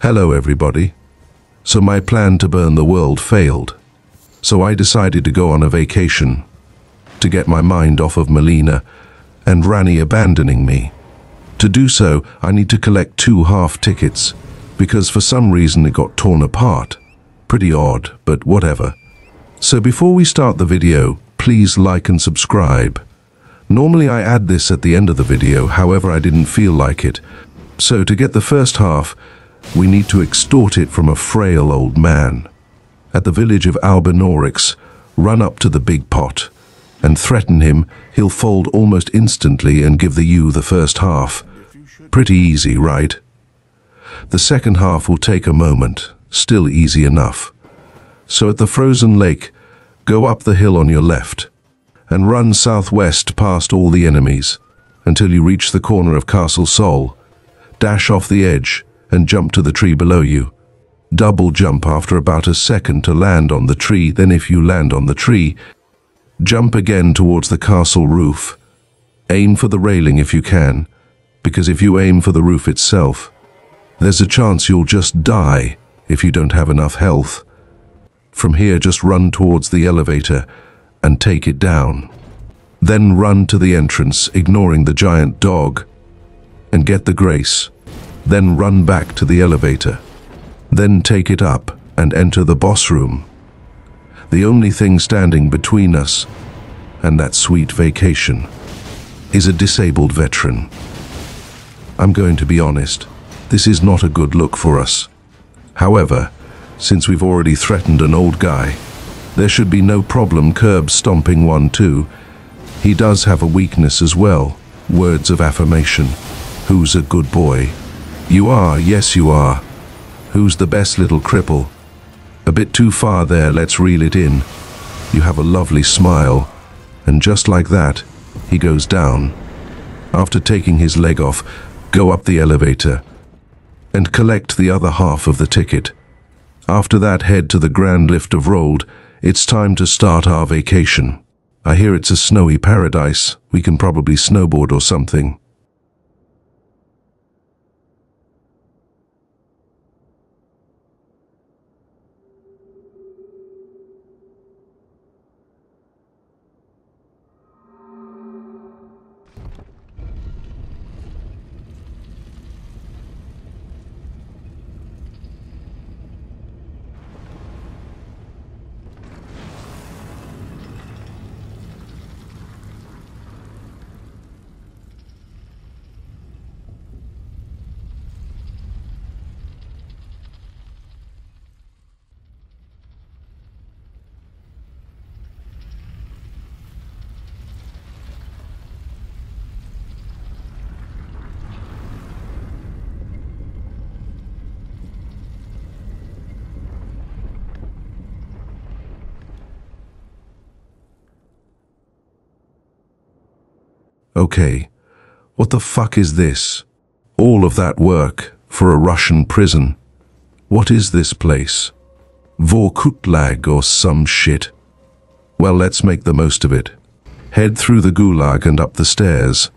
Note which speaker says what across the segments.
Speaker 1: Hello, everybody. So my plan to burn the world failed. So I decided to go on a vacation to get my mind off of Melina and Ranni abandoning me. To do so, I need to collect two half tickets because for some reason it got torn apart. Pretty odd, but whatever. So before we start the video, please like and subscribe. Normally I add this at the end of the video, however I didn't feel like it. So to get the first half, we need to extort it from a frail old man. At the village of Albinaurics, run up to the big pot and threaten him, he'll fold almost instantly and give the you the first half. Pretty easy, right? The second half will take a moment, still easy enough. So at the frozen lake, go up the hill on your left and run southwest past all the enemies until you reach the corner of Castle Sol. Dash off the edge and jump to the tree below you. Double jump after about a second to land on the tree, then if you land on the tree, jump again towards the castle roof. Aim for the railing if you can, because if you aim for the roof itself, there's a chance you'll just die if you don't have enough health. From here, just run towards the elevator and take it down. Then run to the entrance, ignoring the giant dog, and get the grace. Then run back to the elevator. Then take it up and enter the boss room. The only thing standing between us and that sweet vacation is a disabled veteran. I'm going to be honest, this is not a good look for us. However, since we've already threatened an old guy, there should be no problem curb stomping one too. He does have a weakness as well, words of affirmation. Who's a good boy? You are, yes you are. Who's the best little cripple? A bit too far there, let's reel it in. You have a lovely smile, and just like that, he goes down. After taking his leg off, go up the elevator and collect the other half of the ticket. After that, head to the Grand Lift of Rold. It's time to start our vacation. I hear it's a snowy paradise. We can probably snowboard or something. Okay, what the fuck is this? All of that work for a Russian prison. What is this place? Vorkutlag or some shit? Well, let's make the most of it. Head through the gulag and up the stairs.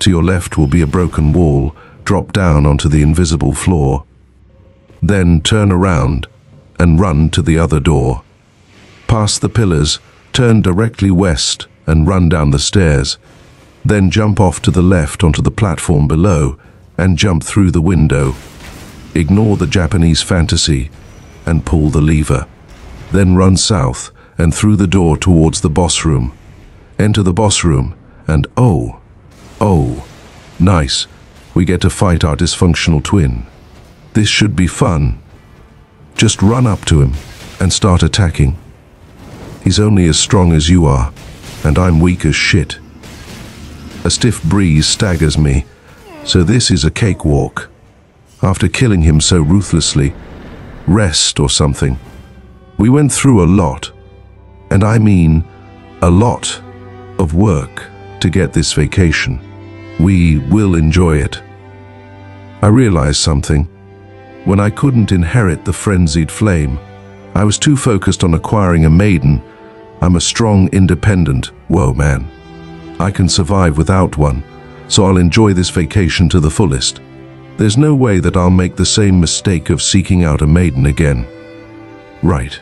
Speaker 1: To your left will be a broken wall. Drop down onto the invisible floor. Then turn around and run to the other door. Past the pillars, turn directly west and run down the stairs. Then jump off to the left onto the platform below and jump through the window. Ignore the Japanese fantasy and pull the lever. Then run south and through the door towards the boss room. Enter the boss room and oh, oh, nice, we get to fight our dysfunctional twin. This should be fun. Just run up to him and start attacking. He's only as strong as you are, and I'm weak as shit. A stiff breeze staggers me, so this is a cakewalk. After killing him so ruthlessly, rest or something. We went through a lot, and I mean a lot of work to get this vacation. We will enjoy it. I realized something. When I couldn't inherit the frenzied flame, I was too focused on acquiring a maiden. I'm a strong, independent, whoa man. I can survive without one, so I'll enjoy this vacation to the fullest. There's no way that I'll make the same mistake of seeking out a maiden again. Right.